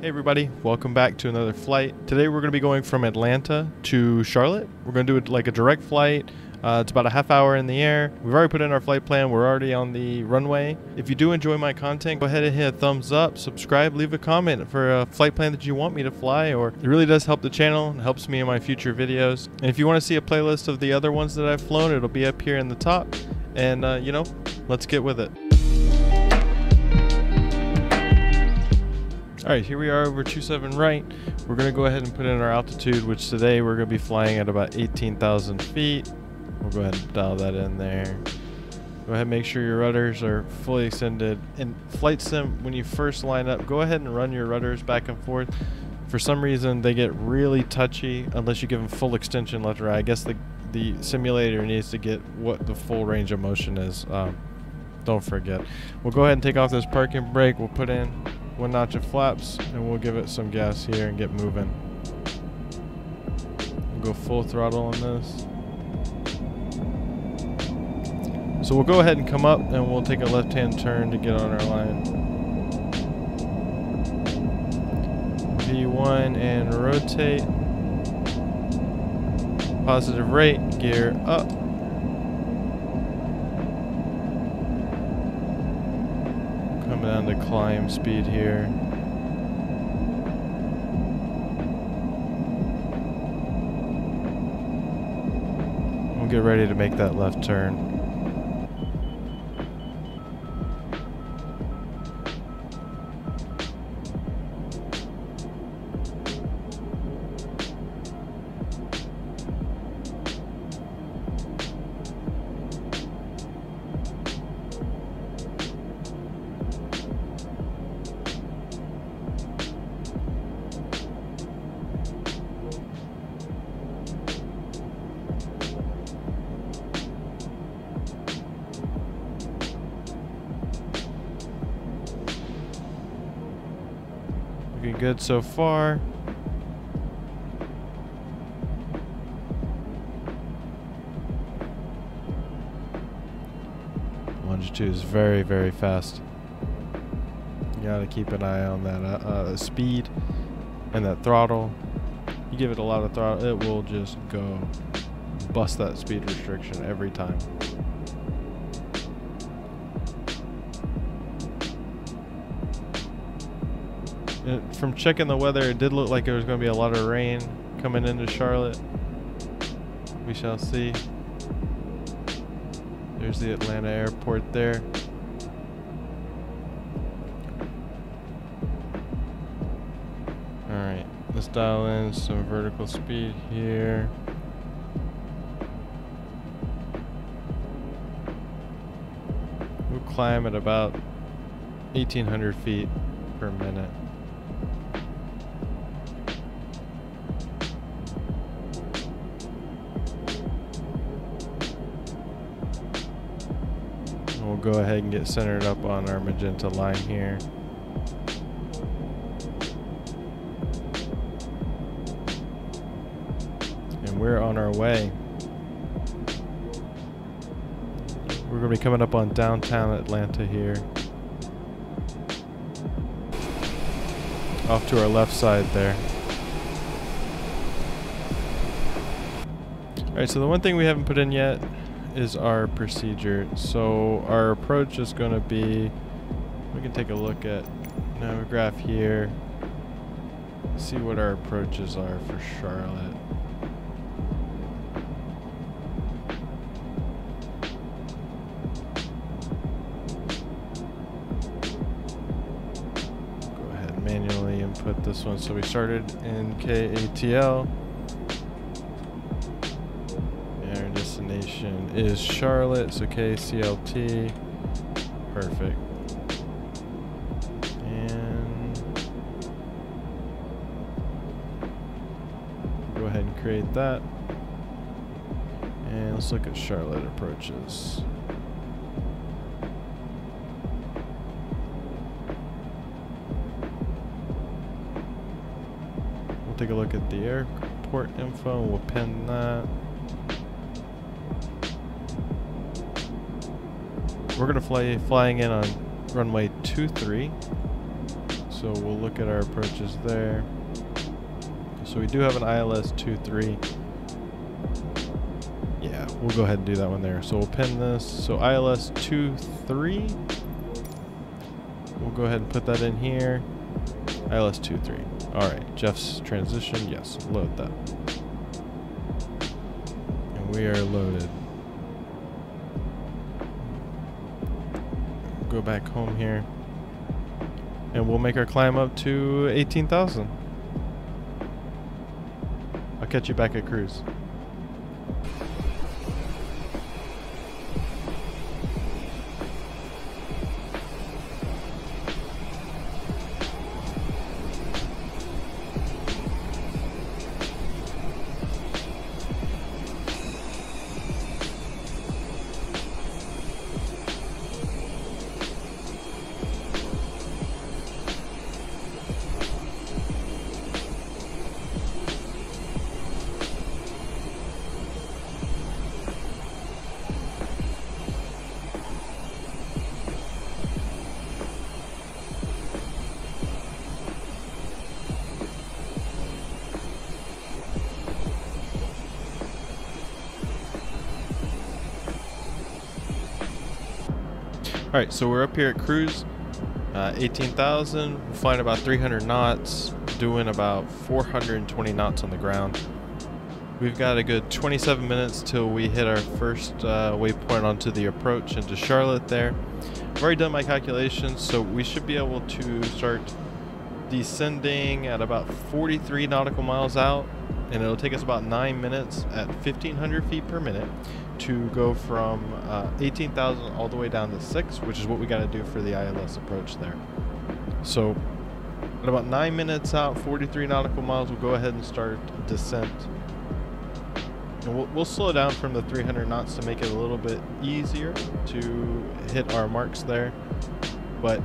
Hey everybody, welcome back to another flight. Today we're going to be going from Atlanta to Charlotte. We're going to do it like a direct flight. Uh, it's about a half hour in the air. We've already put in our flight plan. We're already on the runway. If you do enjoy my content, go ahead and hit a thumbs up, subscribe, leave a comment for a flight plan that you want me to fly, or it really does help the channel and helps me in my future videos. And if you want to see a playlist of the other ones that I've flown, it'll be up here in the top. And, uh, you know, let's get with it. All right, here we are over 27 right. We're gonna go ahead and put in our altitude, which today we're gonna be flying at about 18,000 feet. We'll go ahead and dial that in there. Go ahead and make sure your rudders are fully extended. In Flight Sim, when you first line up, go ahead and run your rudders back and forth. For some reason, they get really touchy unless you give them full extension left or right. I guess the, the simulator needs to get what the full range of motion is. Um, don't forget. We'll go ahead and take off this parking brake. We'll put in one notch of flaps and we'll give it some gas here and get moving. We'll go full throttle on this. So we'll go ahead and come up and we'll take a left hand turn to get on our line. V1 and rotate. Positive rate, gear up. Coming down to climb speed here. We'll get ready to make that left turn. Looking good so far. Longitude is very, very fast. You gotta keep an eye on that uh, uh, speed and that throttle. You give it a lot of throttle, it will just go bust that speed restriction every time. It, from checking the weather, it did look like there was going to be a lot of rain coming into Charlotte. We shall see. There's the Atlanta airport there. Alright, let's dial in some vertical speed here. We'll climb at about 1800 feet per minute. Go ahead and get centered up on our magenta line here. And we're on our way. We're going to be coming up on downtown Atlanta here. Off to our left side there. Alright, so the one thing we haven't put in yet is our procedure. So our approach is going to be, we can take a look at Navigraph here, see what our approaches are for Charlotte. Go ahead and manually input this one. So we started in KATL. Destination is Charlotte, so KCLT. Perfect. And go ahead and create that. And let's look at Charlotte approaches. We'll take a look at the airport info. We'll pin that. We're gonna fly flying in on runway 23. So we'll look at our approaches there. So we do have an ILS 2-3. Yeah, we'll go ahead and do that one there. So we'll pin this. So ILS 2-3. We'll go ahead and put that in here. ILS 2-3. Alright, Jeff's transition. Yes, load that. And we are loaded. Go back home here. And we'll make our climb up to 18,000. I'll catch you back at cruise. All right, so we're up here at cruise, uh, 18,000, flying about 300 knots, doing about 420 knots on the ground. We've got a good 27 minutes till we hit our first uh, waypoint onto the approach into Charlotte there. I've already done my calculations, so we should be able to start descending at about 43 nautical miles out, and it'll take us about 9 minutes at 1500 feet per minute to go from uh, 18,000 all the way down to 6, which is what we got to do for the ILS approach there. So at about 9 minutes out, 43 nautical miles, we'll go ahead and start descent. And we'll, we'll slow down from the 300 knots to make it a little bit easier to hit our marks there. But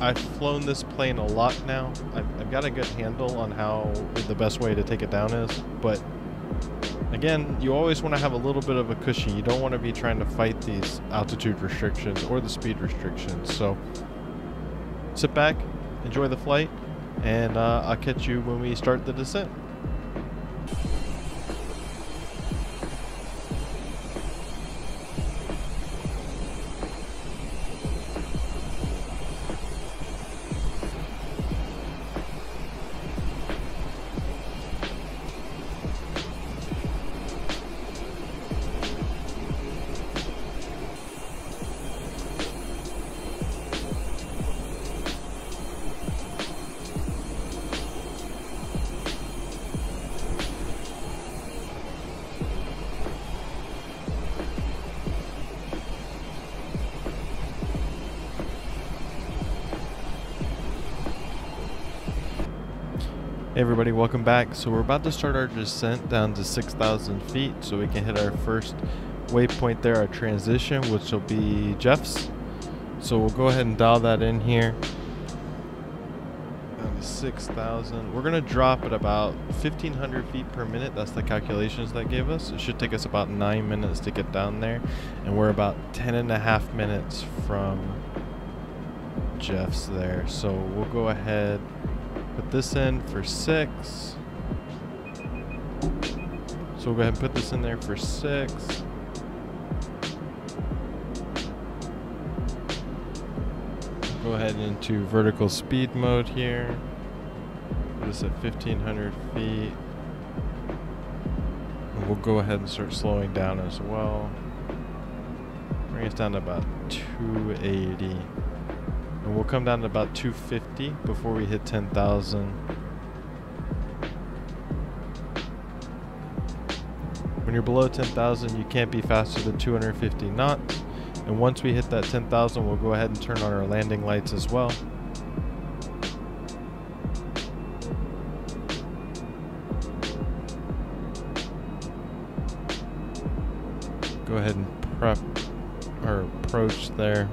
I've flown this plane a lot now. I've, I've got a good handle on how the best way to take it down is, but Again, you always want to have a little bit of a cushion. You don't want to be trying to fight these altitude restrictions or the speed restrictions. So sit back, enjoy the flight, and uh, I'll catch you when we start the descent. Hey everybody, welcome back. So we're about to start our descent down to 6,000 feet so we can hit our first waypoint there, our transition, which will be Jeff's. So we'll go ahead and dial that in here. Down to 6,000. We're to drop at about 1,500 feet per minute. That's the calculations that gave us. It should take us about 9 minutes to get down there. And we're about 10 and a half minutes from Jeff's there. So we'll go ahead Put this in for six. So we'll go ahead and put this in there for six. Go ahead into vertical speed mode here. Put this at 1500 feet. And we'll go ahead and start slowing down as well. Bring us down to about 280. Come down to about 250 before we hit 10,000. When you're below 10,000, you can't be faster than 250 knots. And once we hit that 10,000, we'll go ahead and turn on our landing lights as well. Go ahead and prep our approach there.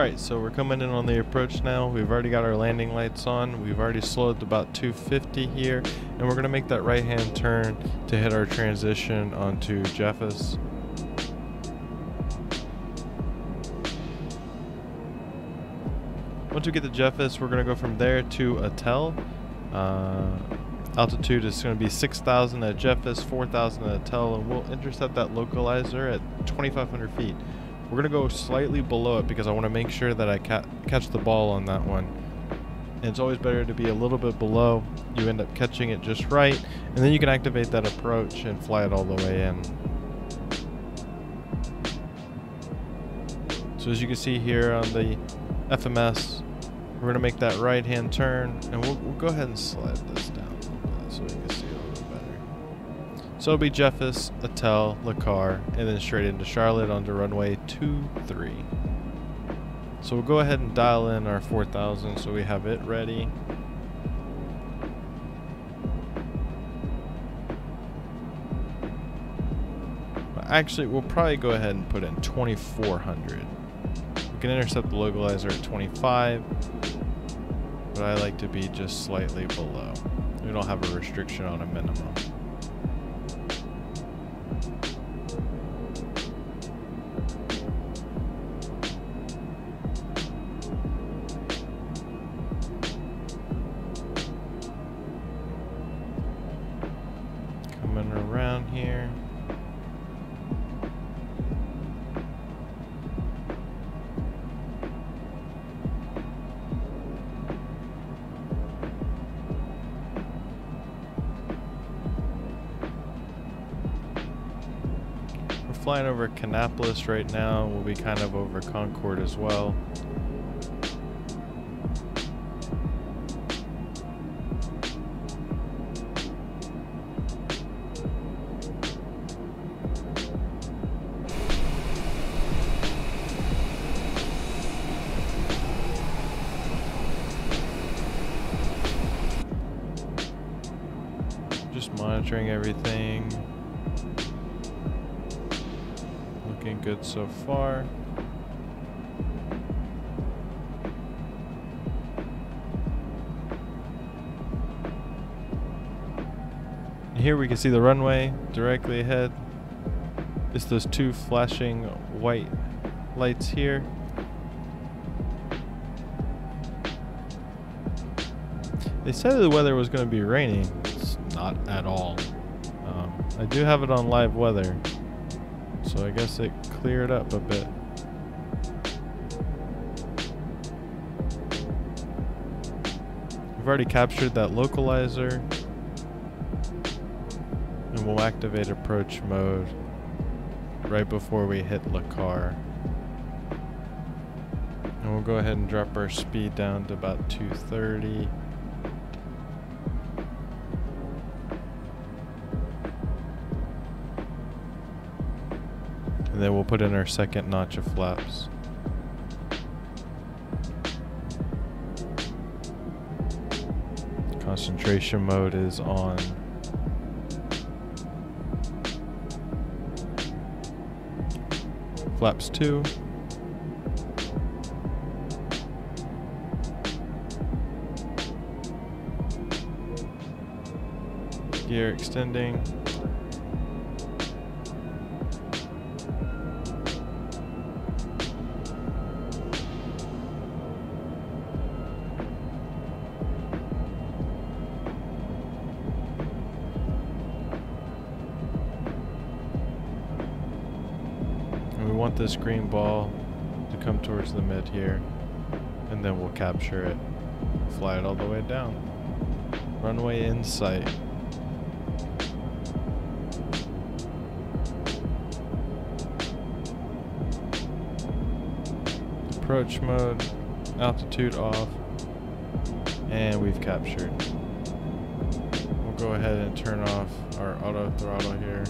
Alright, so we're coming in on the approach now. We've already got our landing lights on. We've already slowed to about 250 here. And we're going to make that right hand turn to hit our transition onto Jeffus. Once we get to Jeffus, we're going to go from there to Attell. Uh, altitude is going to be 6,000 at Jeffus, 4,000 at Attell, and we'll intercept that localizer at 2,500 feet. We're going to go slightly below it because I want to make sure that I ca catch the ball on that one. And it's always better to be a little bit below. You end up catching it just right. And then you can activate that approach and fly it all the way in. So as you can see here on the FMS, we're going to make that right hand turn. And we'll, we'll go ahead and slide this down so you can see So it'll be Jeffus, Attell, Lakar, and then straight into Charlotte onto runway 23. So we'll go ahead and dial in our 4000 so we have it ready. Actually, we'll probably go ahead and put in 2400. We can intercept the localizer at 25, but I like to be just slightly below. We don't have a restriction on a minimum. Coming flying over Kannapolis right now. We'll be kind of over Concord as well. Looking good so far. Here we can see the runway directly ahead. It's those two flashing white lights here. They said the weather was going to be raining. It's not at all. Um, I do have it on live weather, so I guess it cleared up a bit. We've already captured that localizer, and we'll activate approach mode right before we hit Lakar. And we'll go ahead and drop our speed down to about 230. And then we'll put in our second notch of flaps. Concentration mode is on. Flaps 2. Gear extending. This green ball to come towards the mid here. And then we'll capture it. Fly it all the way down. Runway in sight. Approach mode. Altitude off. And we've captured. We'll go ahead and turn off our auto throttle here.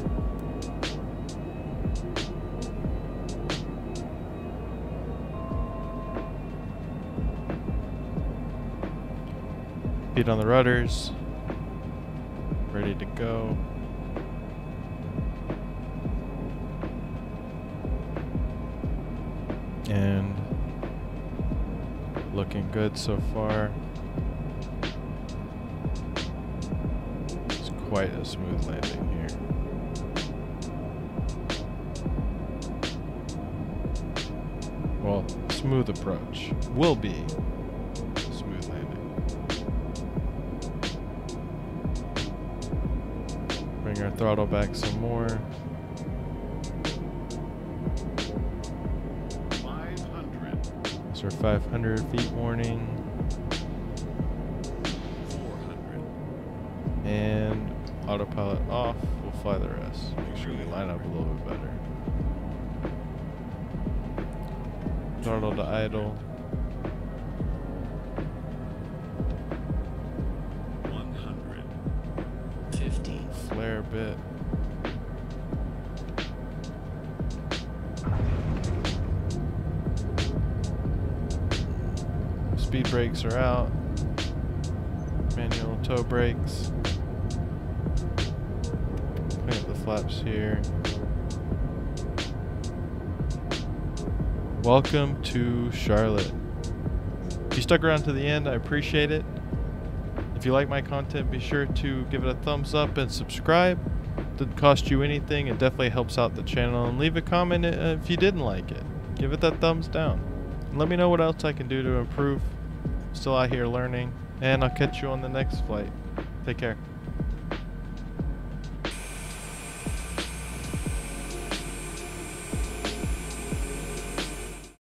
Feet on the rudders. Ready to go. And looking good so far. It's quite a smooth landing here. Well, smooth approach will be Bring our throttle back some more. 500, It's our 500 feet warning. 400, And autopilot off. We'll fly the rest. Make sure we line up a little bit better. Throttle to idle. Bit. Speed brakes are out. Manual toe brakes. Clean up the flaps here. Welcome to Charlotte. If you stuck around to the end, I appreciate it. If you like my content, be sure to give it a thumbs up and subscribe. It Doesn't cost you anything. It definitely helps out the channel. And leave a comment uh, if you didn't like it. Give it that thumbs down. And let me know what else I can do to improve. Still out here learning. And I'll catch you on the next flight. Take care.